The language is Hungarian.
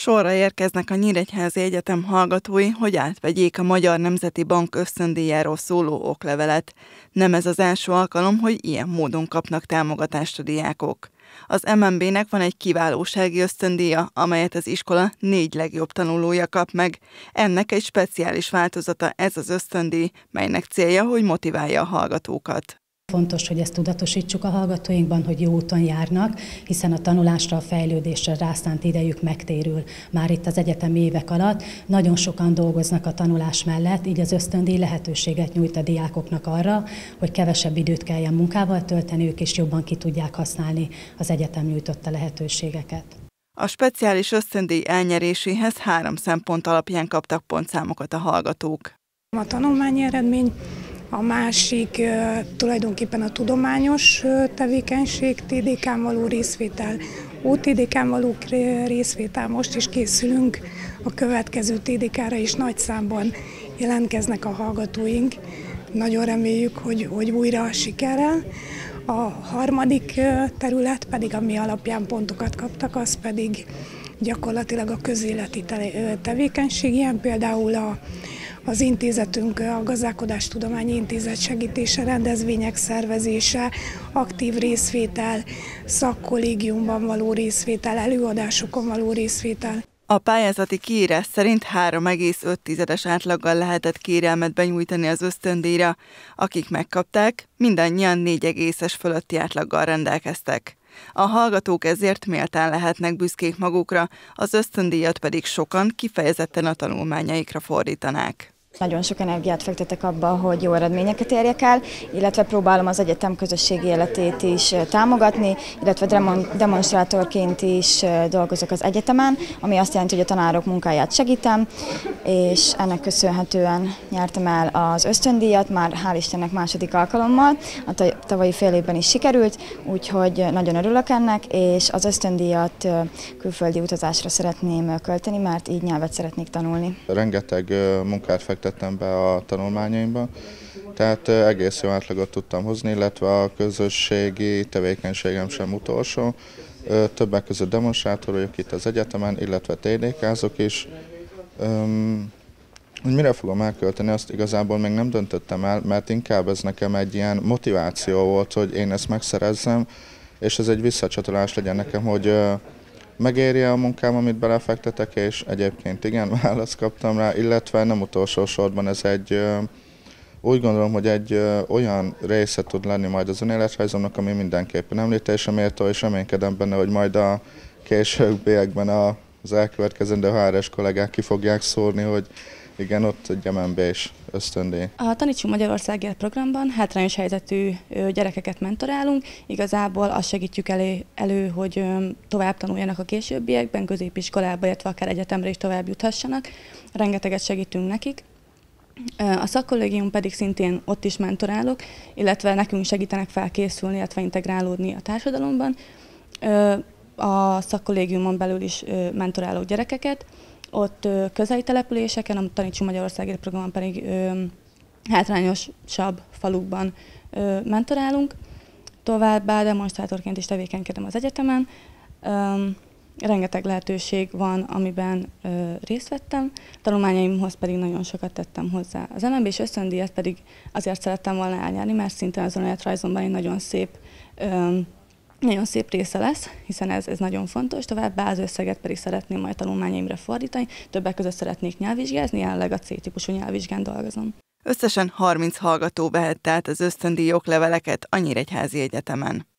Sorra érkeznek a Nyíregyházi Egyetem hallgatói, hogy átvegyék a Magyar Nemzeti Bank ösztöndíjáról szóló oklevelet. Nem ez az első alkalom, hogy ilyen módon kapnak támogatást a diákok. Az MNB-nek van egy kiválósági ösztöndíja, amelyet az iskola négy legjobb tanulója kap meg. Ennek egy speciális változata ez az ösztöndíj, melynek célja, hogy motiválja a hallgatókat. Fontos, hogy ezt tudatosítsuk a hallgatóinkban, hogy jó úton járnak, hiszen a tanulásra, a fejlődésre rászánt idejük megtérül már itt az egyetemi évek alatt. Nagyon sokan dolgoznak a tanulás mellett, így az ösztöndíj lehetőséget nyújt a diákoknak arra, hogy kevesebb időt kelljen munkával tölteniük, és jobban ki tudják használni az egyetem nyújtotta lehetőségeket. A speciális ösztöndíj elnyeréséhez három szempont alapján kaptak pontszámokat a hallgatók. A tanulmányi eredmény, a másik tulajdonképpen a tudományos tevékenység, TDK-n való részvétel, OTDK-n való részvétel. Most is készülünk a következő TDK-ra is nagy számban jelentkeznek a hallgatóink. Nagyon reméljük, hogy, hogy újra sikerrel. A harmadik terület pedig, ami alapján pontokat kaptak, az pedig gyakorlatilag a közéleti tevékenység, ilyen például a az intézetünk, a Gazdálkodás Tudományi Intézet segítése, rendezvények szervezése, aktív részvétel, szakkollégiumban való részvétel, előadásokon való részvétel. A pályázati kiírás szerint 3,5-es átlaggal lehetett kérelmet benyújtani az ösztöndíjra. Akik megkapták, mindannyian 4,es fölötti átlaggal rendelkeztek. A hallgatók ezért méltán lehetnek büszkék magukra, az ösztöndíjat pedig sokan kifejezetten a tanulmányaikra fordítanák. Nagyon sok energiát fektetek abba, hogy jó eredményeket érjek el, illetve próbálom az egyetem közösségi életét is támogatni, illetve demonstrátorként is dolgozok az egyetemen, ami azt jelenti, hogy a tanárok munkáját segítem, és ennek köszönhetően nyertem el az ösztöndíjat, már hál' Istennek második alkalommal, a tavalyi fél évben is sikerült, úgyhogy nagyon örülök ennek, és az ösztöndíjat külföldi utazásra szeretném költeni, mert így nyelvet szeretnék tanulni. Rengeteg munkát fektettem fektettem be a tanulmányaimba, tehát egész jó átlagot tudtam hozni, illetve a közösségi tevékenységem sem utolsó. Többek között demonstrátor vagyok itt az egyetemen, illetve TDK-zok is. Hogy mire fogom elkölteni, azt igazából még nem döntöttem el, mert inkább ez nekem egy ilyen motiváció volt, hogy én ezt megszerezzem, és ez egy visszacsatolás legyen nekem, hogy megéri a munkám, amit belefektetek, és egyébként igen, választ kaptam rá, illetve nem utolsó sorban ez egy, úgy gondolom, hogy egy olyan része tud lenni majd az önéletrajzomnak, ami mindenképpen említésem méltó, és reménykedem benne, hogy majd a későbbiekben az elkövetkezendő HRS kollégák ki fogják szórni, hogy igen, ott egy MNB és ösztöndé. A Tanítsunk Magyarországért programban hátrányos helyzetű gyerekeket mentorálunk. Igazából azt segítjük elő, elő, hogy tovább tanuljanak a későbbiekben, középiskolába, illetve akár egyetemre is tovább juthassanak. Rengeteget segítünk nekik. A szakkollégium pedig szintén ott is mentorálok, illetve nekünk segítenek felkészülni, illetve integrálódni a társadalomban. A szakkollégiumon belül is mentorálok gyerekeket, ott közeli településeken, a Tanítsunk Magyarországért programon pedig hátrányosabb falukban mentorálunk. Továbbá demonstrátorként is tevékenykedem az egyetemen. Rengeteg lehetőség van, amiben ö, részt vettem, tanulmányaimhoz pedig nagyon sokat tettem hozzá. Az MNB és ösztöndíjat pedig azért szerettem volna elnyerni, mert szintén az önéletrajzomban egy nagyon szép ö, nagyon szép része lesz, hiszen ez, ez nagyon fontos, továbbá az összeget pedig szeretném majd tanulmányaimra fordítani, többek között szeretnék nyelvvizsgázni, jelenleg a C-típusú nyelvvizsgán dolgozom. Összesen 30 hallgató vehette át az ösztöndíjok leveleket a Nyíregyházi Egyetemen.